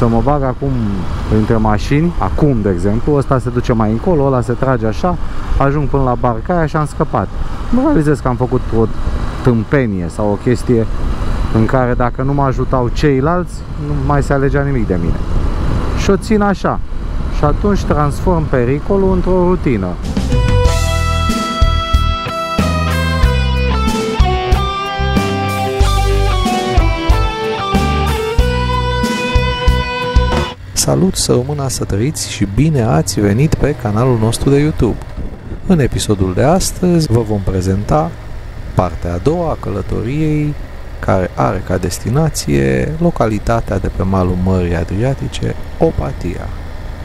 să mă bag acum printre mașini, acum de exemplu, ăsta se duce mai încolo, ăla se trage așa, ajung până la barca și am scăpat. Nu realizez că am făcut o tâmpenie sau o chestie în care dacă nu mă ajutau ceilalți, nu mai se alegea nimic de mine. Și o țin așa. Și atunci transform pericolul într-o rutină. Salut, să rămână să trăiți și bine ați venit pe canalul nostru de YouTube. În episodul de astăzi vă vom prezenta partea a doua a călătoriei care are ca destinație localitatea de pe malul Mării Adriatice, Opatia,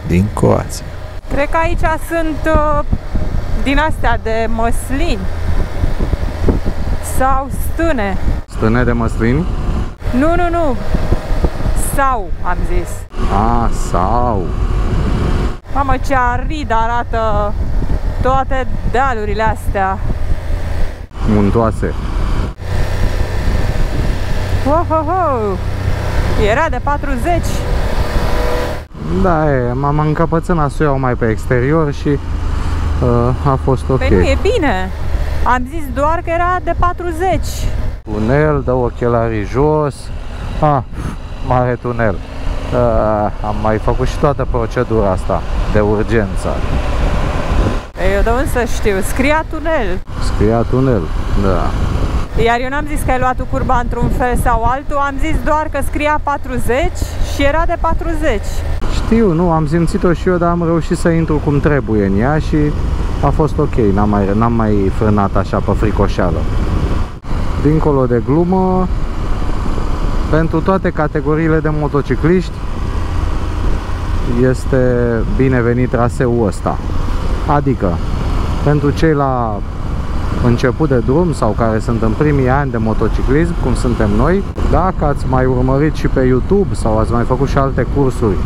din Croația. Cred că aici sunt uh, din astea de măslini sau stâne. Stâne de măslini? Nu, nu, nu. Sau, am zis. A, sau. Mamă, ce arid arată toate dealurile astea. Muntoase. Oh, oh, oh. Era de 40. Da, e, m-am încăpățânat să o iau mai pe exterior și uh, a fost ok. Păi nu, e bine. Am zis doar că era de 40. Tunel, dă ochelarii jos. Ah, mare tunel. Uh, am mai făcut și toată procedura asta de urgență. Eu de unde să știu? Scria tunel. Scria tunel, da. Iar eu n-am zis că ai luat tu curba într-un fel sau altul, am zis doar că scria 40 și era de 40. Știu, nu, am simțit-o și eu, dar am reușit să intru cum trebuie în ea și a fost ok, n-am mai, n-am mai frânat așa pe fricoșeală. Dincolo de glumă, pentru toate categoriile de motocicliști este binevenit traseul ăsta. Adică, pentru cei la început de drum sau care sunt în primii ani de motociclism, cum suntem noi, dacă ați mai urmărit și pe YouTube sau ați mai făcut și alte cursuri,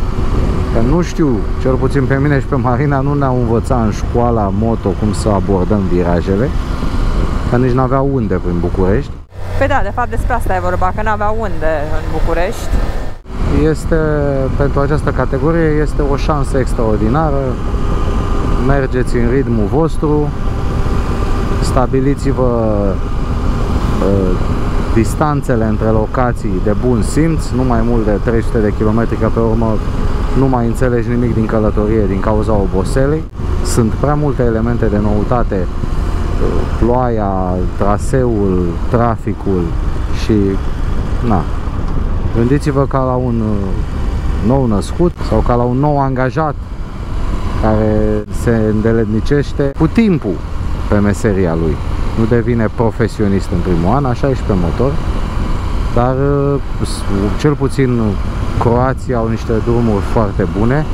că nu știu, cel puțin pe mine și pe Marina nu ne-au învățat în școala moto cum să abordăm virajele, că nici n-aveau unde prin București. Pe da, de fapt despre asta e vorba, că n-aveau unde în București. Este, pentru această categorie, este o șansă extraordinară. Mergeți în ritmul vostru, stabiliți-vă uh, distanțele între locații de bun simț, nu mai mult de 300 de km, că pe urmă nu mai înțelegi nimic din călătorie din cauza oboselei. Sunt prea multe elemente de noutate, uh, ploaia, traseul, traficul și na. Gândiți-vă ca la un uh, nou născut sau ca la un nou angajat care se îndeletnicește cu timpul pe meseria lui. Nu devine profesionist în primul an, așa e și pe motor, dar uh, cel puțin Croația au niște drumuri foarte bune,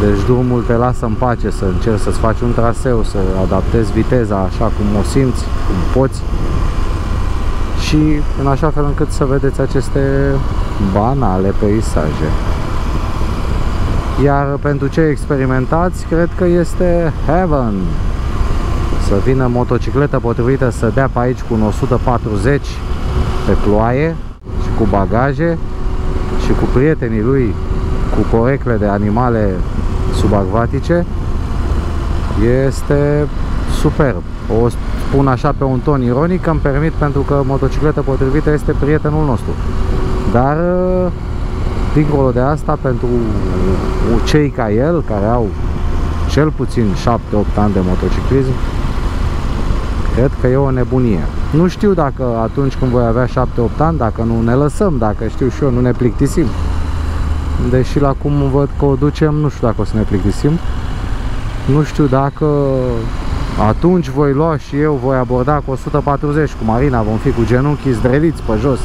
deci drumul te lasă în pace să încerci să-ți faci un traseu, să adaptezi viteza așa cum o simți, cum poți și în așa fel încât să vedeți aceste banale peisaje. Iar pentru cei experimentați, cred că este heaven să vină motocicletă potrivită să dea pe aici cu un 140 pe ploaie și cu bagaje și cu prietenii lui cu corecle de animale subacvatice este superb. O spun așa pe un ton ironic, îmi permit pentru că motocicletă potrivită este prietenul nostru. Dar dincolo de asta, pentru cei ca el, care au cel puțin 7-8 ani de motociclism, Cred că e o nebunie. Nu știu dacă atunci când voi avea 7-8 ani, dacă nu ne lăsăm, dacă știu și eu, nu ne plictisim. Deși la cum văd că o ducem, nu știu dacă o să ne plictisim. Nu știu dacă atunci voi lua și eu voi aborda cu 140 cu Marina, vom fi cu genunchii zdreliți pe jos.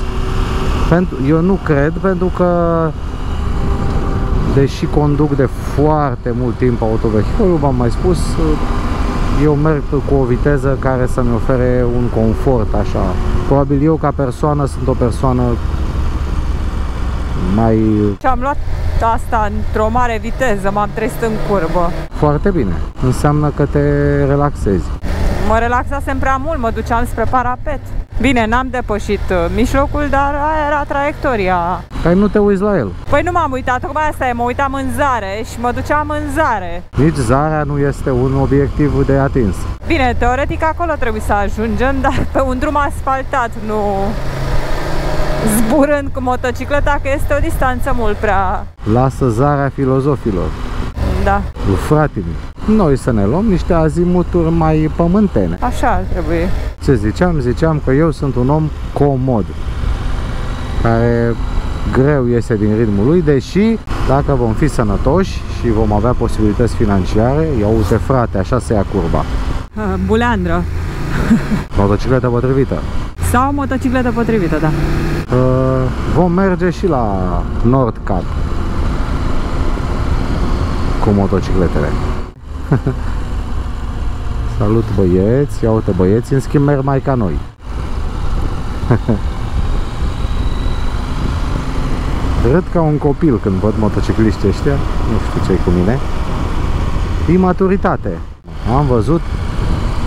Pentru, eu nu cred, pentru că deși conduc de foarte mult timp autovehiculul, v-am mai spus, eu merg cu o viteză care să-mi ofere un confort așa. Probabil eu ca persoană sunt o persoană mai... Și am luat asta într-o mare viteză, m-am trezit în curbă. Foarte bine. Înseamnă că te relaxezi. Mă relaxasem prea mult, mă duceam spre parapet. Bine, n-am depășit uh, mijlocul, dar aia era traiectoria. Păi nu te uiți la el. Păi nu m-am uitat, tocmai asta e, mă uitam în zare și mă duceam în zare. Nici zarea nu este un obiectiv de atins. Bine, teoretic acolo trebuie să ajungem, dar pe un drum asfaltat, nu zburând cu motocicleta, că este o distanță mult prea... Lasă zarea filozofilor. Da, Lui fratele. Noi să ne luăm niște azimuturi mai pământene. așa ar trebui. Ce ziceam? Ziceam că eu sunt un om comod. Care greu iese din ritmul lui, deși dacă vom fi sănătoși și vom avea posibilități financiare, ia uite frate, așa se ia curba. Uh, Buleandră. Motocicletă potrivită. Sau motocicletă potrivită, da. Uh, vom merge și la Nord Cap cu motocicletele. Salut băieți, ia uite băieți, în schimb merg mai ca noi. Râd ca un copil când văd motocicliștii ăștia, nu știu ce cu mine. Imaturitate. Am văzut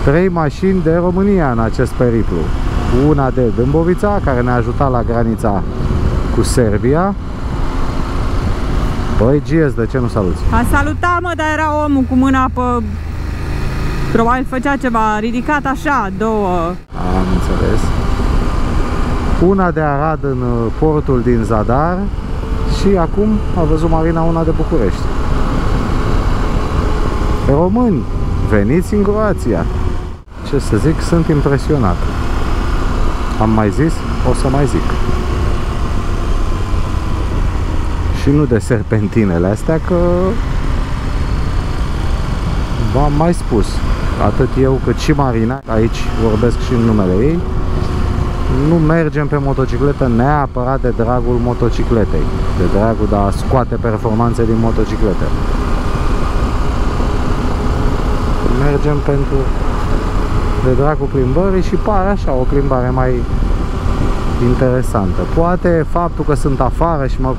trei mașini de România în acest periplu. Una de Dâmbovița, care ne-a ajutat la granița cu Serbia. Băi, GS, de ce nu saluți? A salutat, mă, dar era omul cu mâna pe... Probabil făcea ceva ridicat așa, două. Am înțeles. Una de Arad în uh, portul din Zadar și acum a văzut Marina una de București. Români, veniți în Croația. Ce să zic, sunt impresionat. Am mai zis, o să mai zic. Și nu de serpentinele astea, că v-am mai spus, atât eu cât și Marina, aici vorbesc și în numele ei, nu mergem pe motocicletă neapărat de dragul motocicletei, de dragul de a scoate performanțe din motociclete. Mergem pentru de dragul plimbării și pare așa o plimbare mai interesantă. Poate faptul că sunt afară și mă,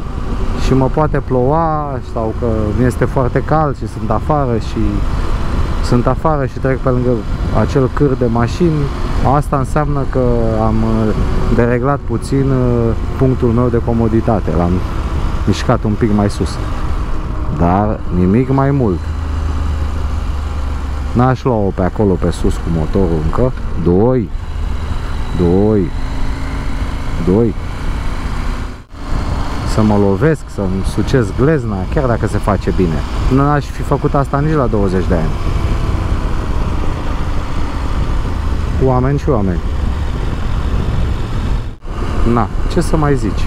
și mă poate ploua sau că mi este foarte cald și sunt afară și sunt afară și trec pe lângă acel câr de mașini, asta înseamnă că am uh, dereglat puțin uh, punctul meu de comoditate, l-am mișcat un pic mai sus. Dar nimic mai mult. N-aș lua-o pe acolo pe sus cu motorul încă. Doi. Doi. Doi. Să mă lovesc, să-mi sucesc glezna, chiar dacă se face bine. Nu aș fi făcut asta nici la 20 de ani. Oameni și oameni. Na, ce să mai zici?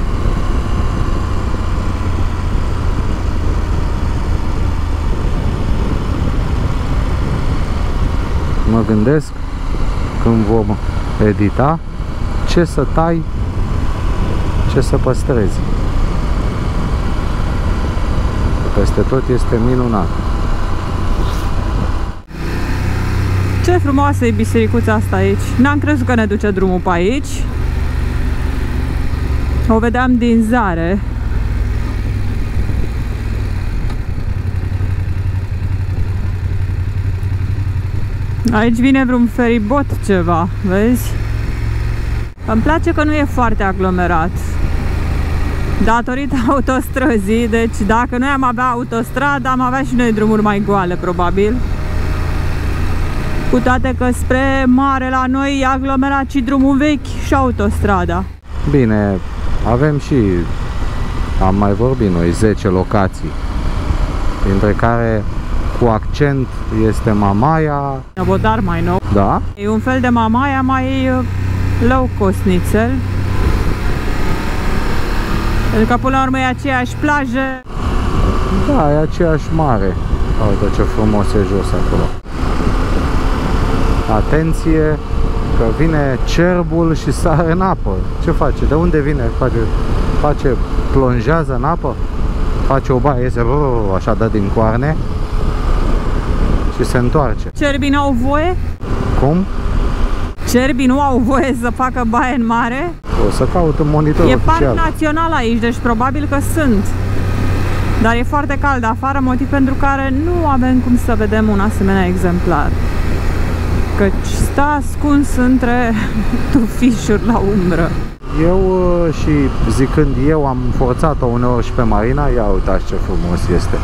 Mă gândesc când vom edita ce să tai, ce să păstrezi. Peste tot este minunat. Ce frumoasă e bisericuța asta aici. N-am crezut că ne duce drumul pe aici. O vedeam din zare. Aici vine vreun feribot ceva, vezi? Îmi place că nu e foarte aglomerat. Datorită autostrăzii, deci dacă noi am avea autostradă, am avea și noi drumuri mai goale, probabil. Cu toate că spre mare la noi e aglomerat și drumul vechi și autostrada. Bine, avem și, am mai vorbit noi, 10 locații, dintre care cu accent este Mamaia, Năvodar mai nou. da? E un fel de mamaia mai uh, low cost nițel. Pentru că până la urmă e aceeași plajă. Da, e aceeași mare. Uite ce frumos e jos acolo. Atenție că vine cerbul și sare în apă. Ce face? De unde vine? Face, face plonjează în apă? Face o baie, iese brrr, așa dă din coarne și se întoarce. Cerbii nu au voie? Cum? Cerbii nu au voie să facă baie în mare? O să caut un monitor E parc oficial. național aici, deci probabil că sunt. Dar e foarte cald afară, motiv pentru care nu avem cum să vedem un asemenea exemplar. Căci Stă ascuns între tufișuri la umbră. Eu uh, și zicând eu am forțat-o uneori și pe Marina, ia uitați ce frumos este.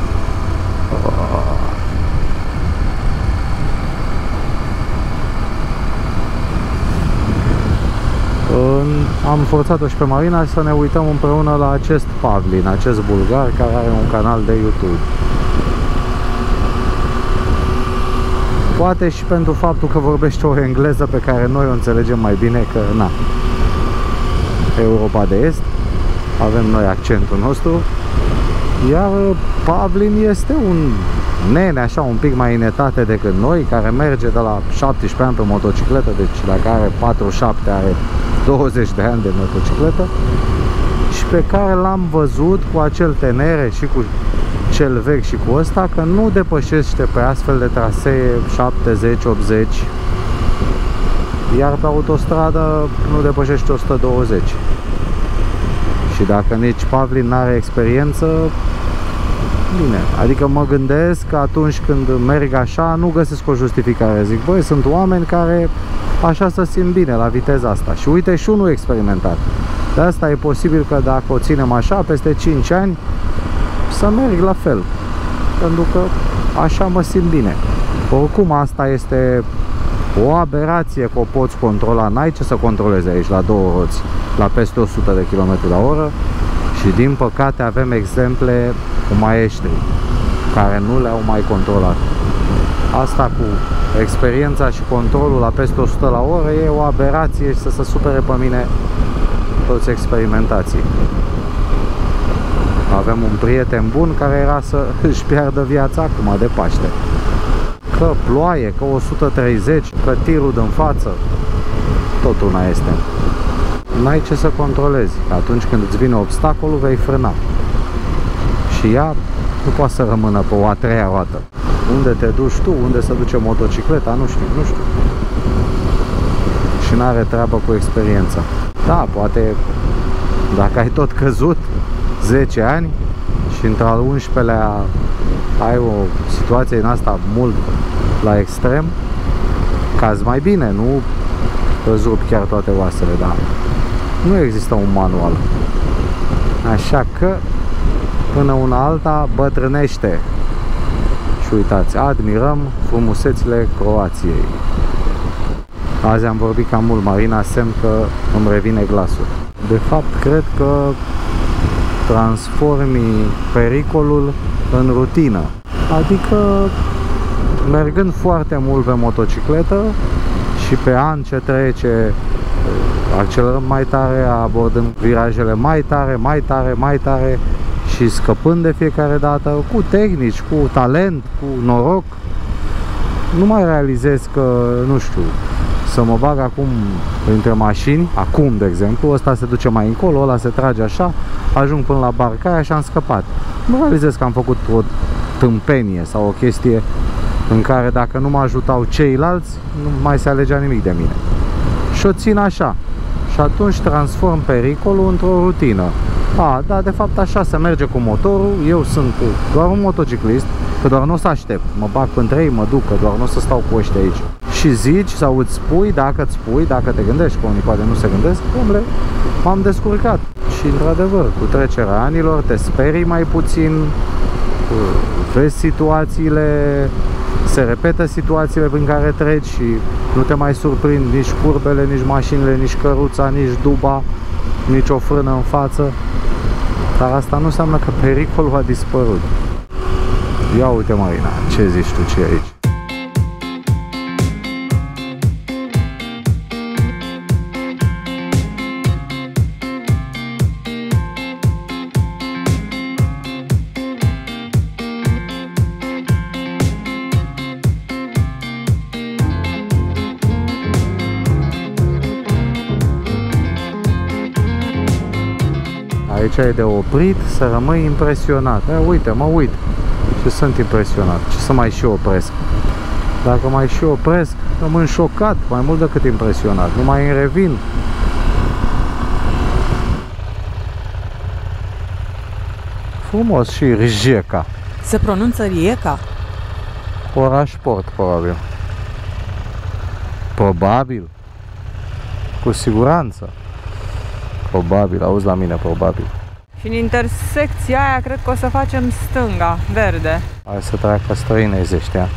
Am forțat-o și pe Marina să ne uităm împreună la acest Pavlin, acest bulgar care are un canal de YouTube. Poate și pentru faptul că vorbește o engleză pe care noi o înțelegem mai bine, că na, Europa de Est, avem noi accentul nostru, iar Pavlin este un nene așa un pic mai inetate decât noi, care merge de la 17 ani pe motocicletă, deci la care 47 are 20 de ani de motocicletă și pe care l-am văzut cu acel tenere și cu cel vechi și cu ăsta că nu depășește pe astfel de trasee 70-80 iar pe autostradă nu depășește 120 și dacă nici Pavlin nu are experiență bine, adică mă gândesc că atunci când merg așa nu găsesc o justificare. Zic, băi, sunt oameni care așa să simt bine la viteza asta. Și uite și unul experimentat. De asta e posibil că dacă o ținem așa peste 5 ani să merg la fel. Pentru că așa mă simt bine. Oricum asta este o aberație că o poți controla, n-ai ce să controlezi aici la două roți, la peste 100 de km la oră. Și din păcate avem exemple cu maestri care nu le-au mai controlat. Asta cu experiența și controlul la peste 100 la oră e o aberație și să se supere pe mine toți experimentații. Avem un prieten bun care era să își piardă viața acum de Paște că ploaie, că 130, că tirul din față, tot una este. N-ai ce să controlezi. Atunci când îți vine obstacolul, vei frâna. Și ea nu poate să rămână pe o a treia roată. Unde te duci tu, unde se duce motocicleta, nu știu, nu știu. Și n-are treabă cu experiența. Da, poate dacă ai tot căzut 10 ani și într-al 11-lea ai o situație în asta mult la extrem, cazi mai bine, nu îți rup chiar toate oasele, dar nu există un manual. Așa că până una alta bătrânește. Și uitați, admirăm frumusețile Croației. Azi am vorbit cam mult, Marina, semn că îmi revine glasul. De fapt, cred că transformi pericolul în rutină. Adică mergând foarte mult pe motocicletă și pe an ce trece accelerăm mai tare, abordăm virajele mai tare, mai tare, mai tare și scăpând de fiecare dată cu tehnici, cu talent, cu noroc nu mai realizez că, nu știu, să mă bag acum între mașini, acum de exemplu, ăsta se duce mai încolo, ăla se trage așa, ajung până la barcaia și am scăpat. Nu realizez că am făcut o tâmpenie sau o chestie în care dacă nu mă ajutau ceilalți, nu mai se alegea nimic de mine. Și o țin așa. Și atunci transform pericolul într-o rutină. A, da, de fapt așa se merge cu motorul, eu sunt doar un motociclist, că doar nu o să aștept, mă bag între ei, mă duc, că doar nu o să stau cu ăștia aici. Și zici sau îți spui, dacă îți spui, dacă te gândești, că unii poate nu se gândesc, omule, m-am descurcat. Și într-adevăr, cu trecerea anilor te sperii mai puțin, vezi situațiile se repetă situațiile prin care treci și nu te mai surprind nici curbele, nici mașinile, nici căruța, nici duba, nici o frână în față. Dar asta nu înseamnă că pericolul a dispărut. Ia uite Marina, ce zici tu ce aici? Aici e de oprit să rămâi impresionat. E, uite, mă uit și sunt impresionat. Ce să mai și opresc? Dacă mai și opresc, rămân șocat, mai mult decât impresionat. Nu mai îmi revin. Frumos și Rijeka. Se pronunță Rijeka? Oraș port, probabil. Probabil. Cu siguranță. Probabil, auzi la mine, probabil. Și în intersecția aia cred că o să facem stânga, verde. Hai să treacă străinezi ăștia.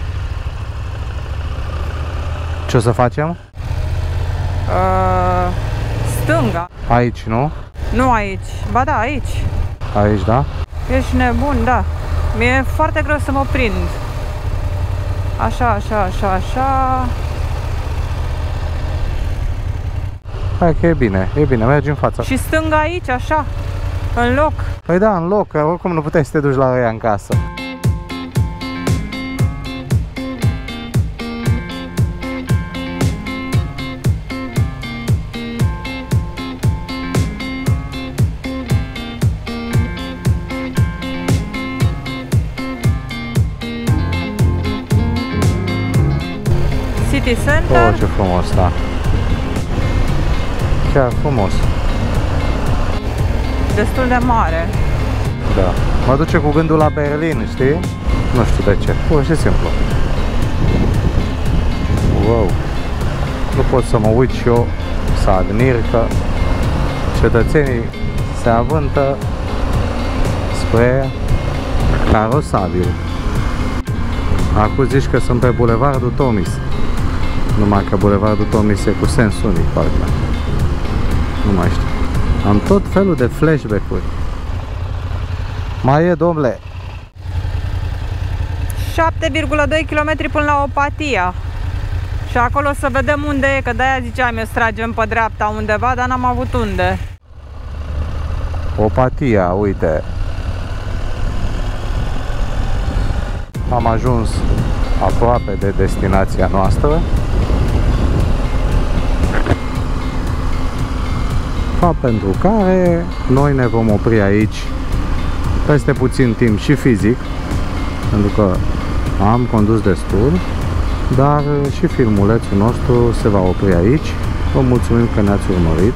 Ce o să facem? Uh, stânga. Aici, nu? Nu aici. Ba da, aici. Aici, da? Ești nebun, da. Mi-e foarte greu să mă prind. Așa, așa, așa, așa. Hai că e bine, e bine, mergi în fața. Și stânga aici, așa, în loc. Păi da, în loc, că oricum nu puteai să te duci la ea în casă. City Oh, Center. ce frumos, da. Chiar frumos. Destul de mare. Da. Mă duce cu gândul la Berlin, știi? Nu știu de ce. Pur și simplu. Wow. Nu pot să mă uit și eu să admir că cetățenii se avântă spre carosabil. Acum zici că sunt pe Bulevardul Tomis. Numai că Bulevardul Tomis e cu sens unic, parcă. Nu mai știu. Am tot felul de flashback-uri. Mai e, domnule. 7,2 km până la Opatia. Și acolo să vedem unde e, că de-aia ziceam eu să tragem pe dreapta undeva, dar n-am avut unde. Opatia, uite. Am ajuns aproape de destinația noastră. Fapt pentru care noi ne vom opri aici peste puțin timp și fizic, pentru că am condus destul, dar și filmulețul nostru se va opri aici. Vă mulțumim că ne-ați urmărit.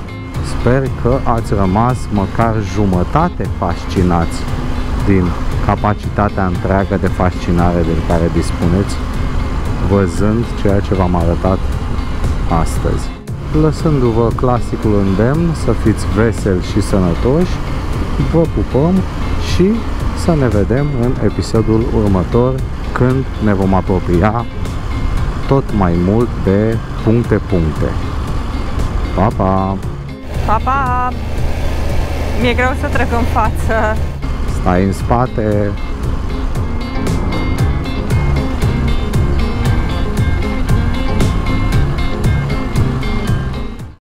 Sper că ați rămas măcar jumătate fascinați din capacitatea întreagă de fascinare din care dispuneți, văzând ceea ce v-am arătat astăzi. Lăsându-vă clasicul îndemn să fiți veseli și sănătoși, vă pupăm și să ne vedem în episodul următor când ne vom apropia tot mai mult de puncte-puncte. Pa, pa! Pa, pa! Mi-e greu să trec în față. Stai în spate,